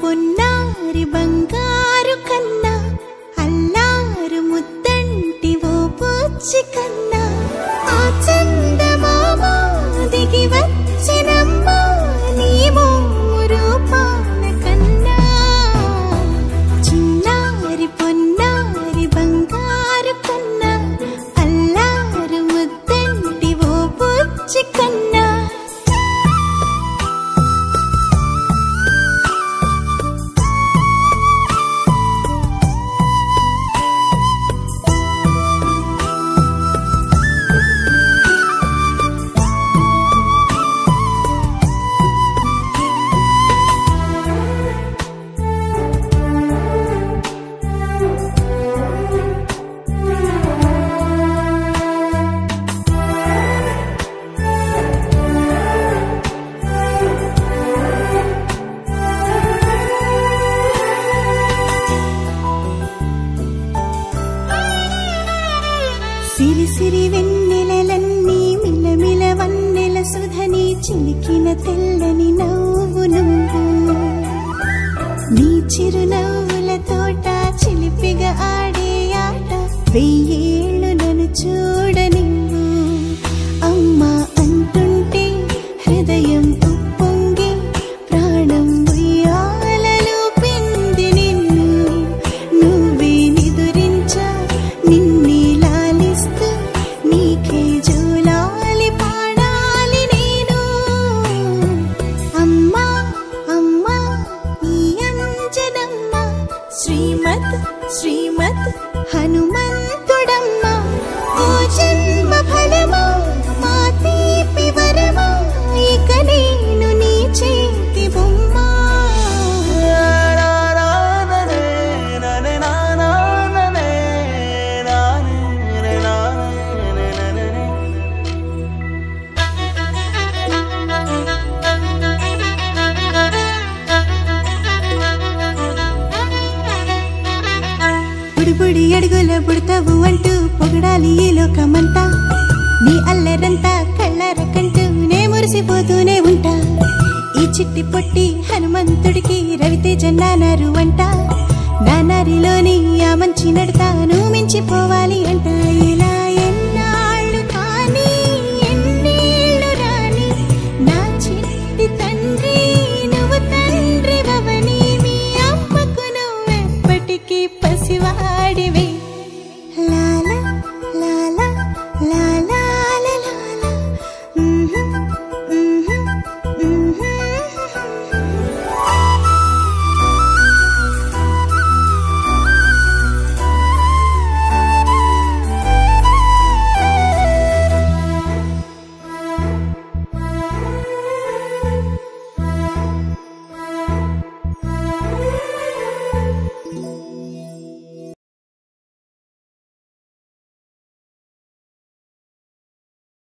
పొన్నారి బంగారు కన్నా అల్లారు ముద్దంటి ఓ పూచి కన్నా. సిరి సిరి వెన్నెలన్నీ మిలమిల వన్నెల సుధని చిలికిన తెల్లని నవ్వు నువ్వు. నీ చిరునవ్వుల తోట श्रीमत् हनुमन् బుడి అడుగుల పుడతావు అంటూ పొగడాలి ఈ లోకమంతా. నీ అల్లరంతా కళ్ళరకంటూ నే మురిసిపోతూనే ఉంటా. ఈ చిట్టి పొట్టి హనుమంతుడికి రవితేజ నానారు అంట. నానారిలోని ఆ మంచి నడతా పసివాడివి.